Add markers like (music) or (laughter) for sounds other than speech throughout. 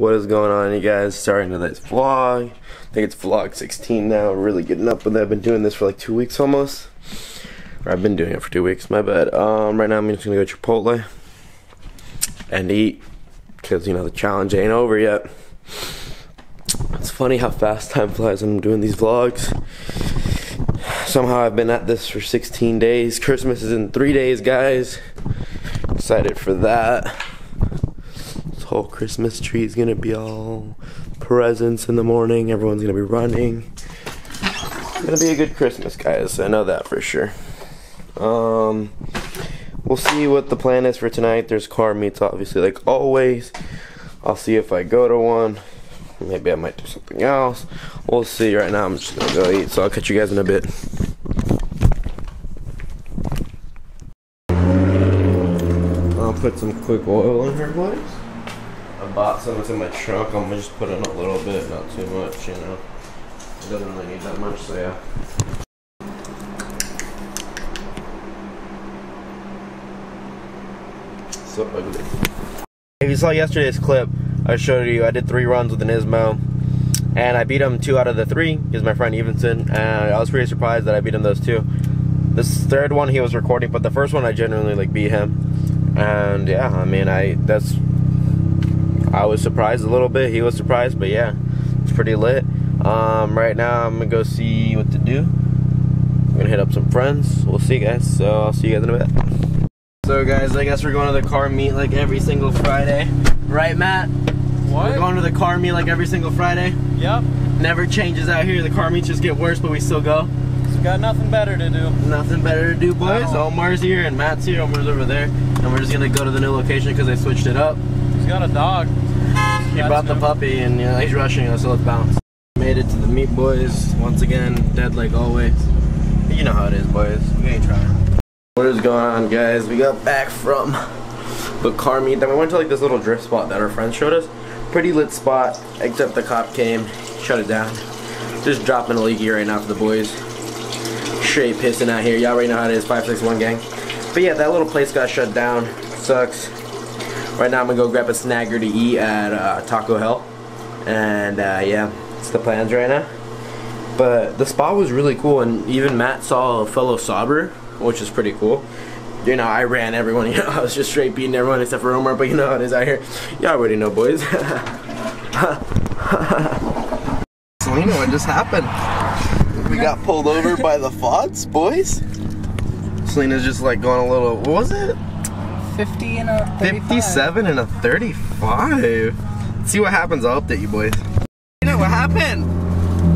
What is going on, you guys? Starting tonight's vlog. I think it's vlog 16 now. Really getting up with it. I've been doing this for like two weeks almost. Or I've been doing it for two weeks, my bad. Um, right now I'm just gonna go to Chipotle and eat. Because, you know, the challenge ain't over yet. It's funny how fast time flies when I'm doing these vlogs. Somehow I've been at this for 16 days. Christmas is in three days, guys. Excited for that whole Christmas tree is gonna be all presents in the morning. Everyone's gonna be running. It's gonna be a good Christmas, guys. I know that for sure. Um, we'll see what the plan is for tonight. There's car meets, obviously, like always. I'll see if I go to one. Maybe I might do something else. We'll see. Right now, I'm just gonna go eat. So I'll catch you guys in a bit. I'll put some quick oil in here, boys. I bought some, it's in my trunk. I'm gonna just put in a little bit, not too much, you know. It doesn't really need that much, so yeah. So ugly. If you saw yesterday's clip, I showed you I did three runs with an Ismo. And I beat him two out of the three. He's my friend Evenson. And I was pretty surprised that I beat him those two. This third one he was recording, but the first one I genuinely like beat him. And yeah, I mean I that's I was surprised a little bit. He was surprised, but yeah, it's pretty lit. Um, right now, I'm gonna go see what to do. I'm gonna hit up some friends. We'll see, guys. So I'll see you guys in a bit. So, guys, I guess we're going to the car meet like every single Friday, right, Matt? What? We're going to the car meet like every single Friday. Yep. Never changes out here. The car meets just get worse, but we still go. Just got nothing better to do. Nothing better to do, boys. Omar's here and Matt's here. Omar's over there, and we're just gonna go to the new location because they switched it up. Got a dog. He That's brought the new. puppy and you know, he's rushing us, so let's bounce. Made it to the meet boys once again, dead like always. You know how it is, boys. We ain't trying. What is going on, guys? We got back from the car meet. Then we went to like this little drift spot that our friends showed us. Pretty lit spot, except the cop came, shut it down. Just dropping a leaky right now for the boys. Straight pissing out here. Y'all already know how it is, 561 gang. But yeah, that little place got shut down. Sucks. Right now I'm gonna go grab a snagger to eat at uh, Taco Hell. And uh, yeah, it's the plans right now. But the spot was really cool and even Matt saw a fellow Sauber, which is pretty cool. You know, I ran everyone, (laughs) you know, I was just straight beating everyone except for Omar, but you know how it is out here. Y'all already know, boys. (laughs) Selena, what just happened? We got pulled over by the Fods, boys. Selena's just like going a little, what was it? 50 and a 35. 57 and a 35. Let's see what happens. I'll update you boys. You know what happened?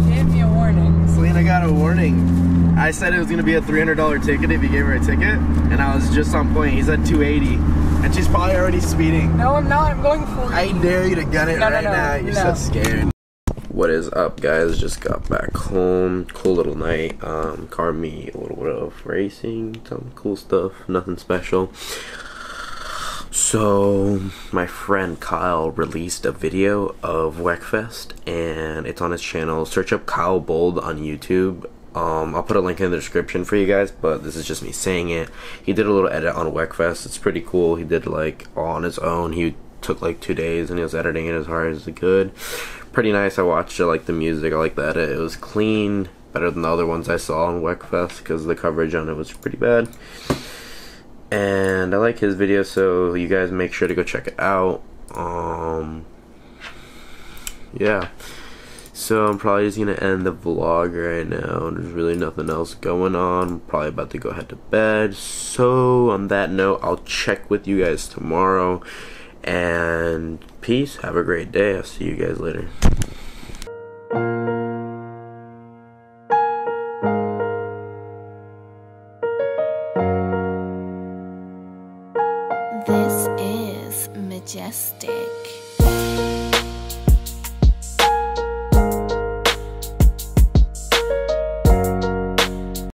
Gave me a warning. Selena got a warning. I said it was gonna be a $300 ticket if you gave her a ticket, and I was just on point. He said 280, and she's probably already speeding. No, I'm not. I'm going for it. I dare you to gun it No, no, right no, now. You're no. so scared. What is up, guys? Just got back home. Cool little night. Um, car meet, a little bit of racing, some cool stuff. Nothing special. So, my friend Kyle released a video of Wekfest, and it's on his channel. Search up Kyle Bold on YouTube. Um, I'll put a link in the description for you guys, but this is just me saying it. He did a little edit on Wekfest. It's pretty cool. He did like on his own. He took like two days and he was editing it as hard as he could. Pretty nice. I watched it. I like the music. I like the edit. It was clean, better than the other ones I saw on Wekfest because the coverage on it was pretty bad and I like his video, so you guys make sure to go check it out. Um, yeah. So I'm probably just gonna end the vlog right now. There's really nothing else going on. I'm probably about to go head to bed. So on that note, I'll check with you guys tomorrow. And peace. Have a great day. I'll see you guys later. Majestic.